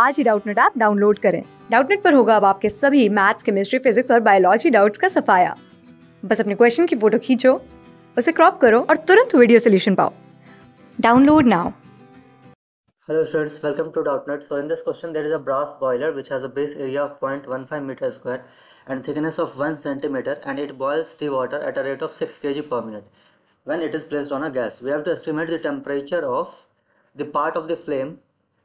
आज ही Doubtnut app download करें डाउटनेट पर होगा अब आपके सभी मैथ्स केमिस्ट्री फिजिक्स और बायोलॉजी डाउट्स का सफाया बस अपने क्वेश्चन की फ़ोटो खींचो उसे क्रॉप करो और तुरंत वीडियो सोल्यूशन पाओ download now Hello students, welcome to .NET. So in this question there is a brass boiler which has a base area of 0.15 meter square and thickness of 1 centimeter and it boils the water at a rate of 6 kg per minute when it is placed on a gas. We have to estimate the temperature of the part of the flame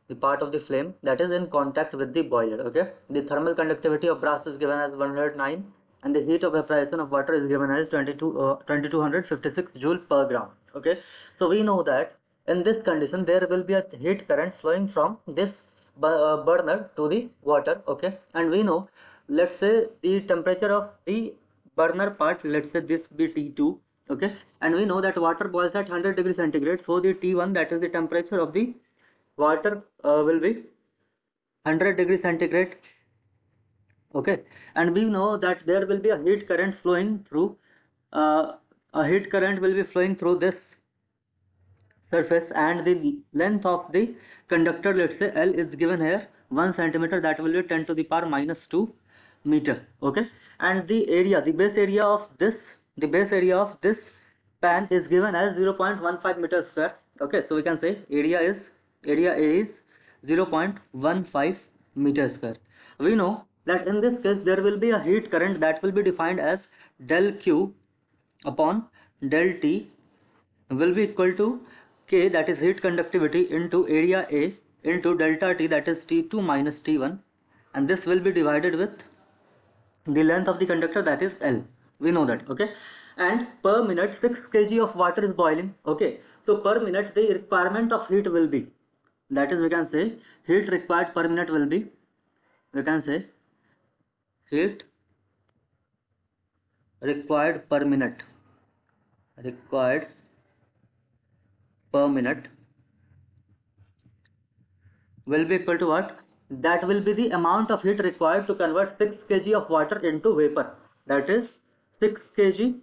the part of the flame that is in contact with the boiler okay? The thermal conductivity of brass is given as 109 and the heat of evaporation of water is given as 22 uh, 2256 joule per gram okay? So we know that in this condition there will be a heat current flowing from this uh, burner to the water okay? And we know let's say the temperature of the burner part let's say this be t2 okay? And we know that water boils at 100 degree centigrade so the t1 that is the temperature of the water uh, will be 100 degree centigrade. Okay. And we know that there will be a heat current flowing through uh, a heat current will be flowing through this surface and the length of the conductor let's say L is given here. 1 centimeter that will be 10 to the power minus 2 meter. Okay. And the area the base area of this the base area of this pan is given as 0.15 meter square okay. So we can say area is area is 0.15 meter square. We know that in this case there will be a heat current that will be defined as del q upon del t will be equal to K that is heat conductivity into area A into delta T that is T2 minus T1 and this will be divided with the length of the conductor that is L. We know that okay? And per minute 6 kg of water is boiling okay? So per minute the requirement of heat will be that is we can say heat required per minute will be we can say heat required per minute required per minute will be equal to what? That will be the amount of heat required to convert 6 kg of water into vapor. That is 6 kg.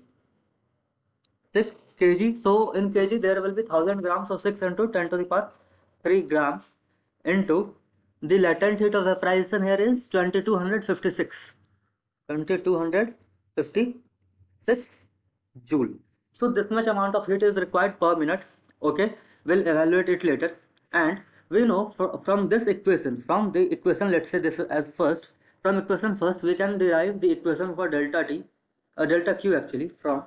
6 kg. So in kg there will be 1000 grams. So 6 into 10 to the power 3 gram into the latent heat of evaporation here is 2256. 2256 joule. So this much amount of heat is required per minute okay we'll evaluate it later and we know for, from this equation from the equation let's say this as first from equation first we can derive the equation for delta t uh, delta q actually from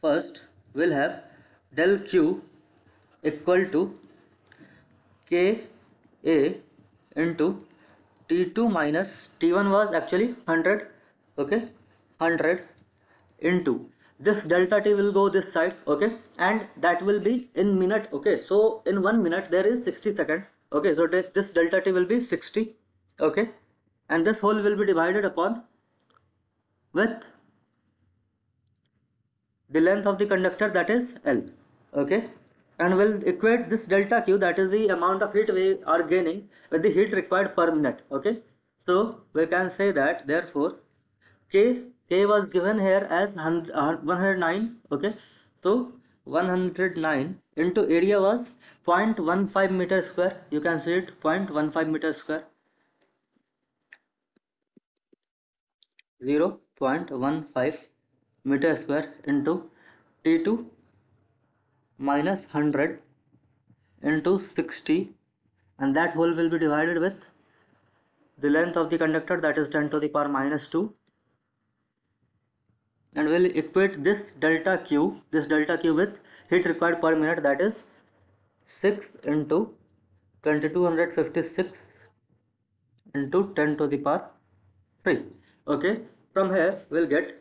first we'll have del q equal to k a into t2 minus t1 was actually 100 okay? 100 into. This delta t will go this side okay? And that will be in minute okay? So in one minute there is 60 second okay? So this delta t will be 60 okay? And this whole will be divided upon with the length of the conductor that is L okay and we'll equate this delta q that is the amount of heat we are gaining with the heat required per minute okay? So we can say that therefore k k was given here as uh, 109 okay? So 109 into area was 0.15 meter square. You can see it 0.15 meter square. 0.15 meter square into t2 minus 100 into 60 and that whole will be divided with the length of the conductor that is 10 to the power minus 2 and we'll equate this delta q this delta q with heat required per minute that is 6 into 2256 into 10 to the power 3 okay from here we'll get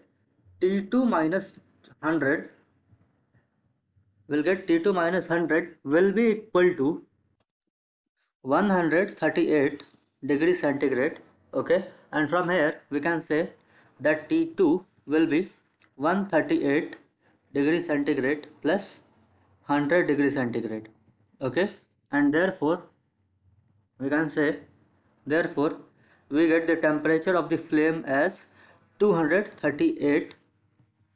t2 minus 100 we'll get t2 minus 100 will be equal to 138 degree centigrade okay? And from here we can say that t2 will be 138 degree centigrade plus 100 degree centigrade okay? And therefore we can say therefore we get the temperature of the flame as 238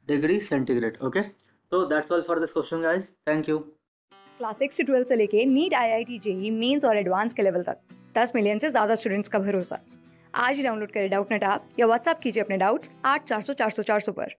degree centigrade okay so, that's all for this question, guys. Thank you. Class six से twelfth से लेके NEET I I T JEE mains और advance के level तक। दस million से ज़्यादा students का भरोसा। आज ही डाउनलोड करें डाउट नेट ऐप या व्हाट्सअप कीजिए अपने डाउट्स आठ सौ सौ सौ पर।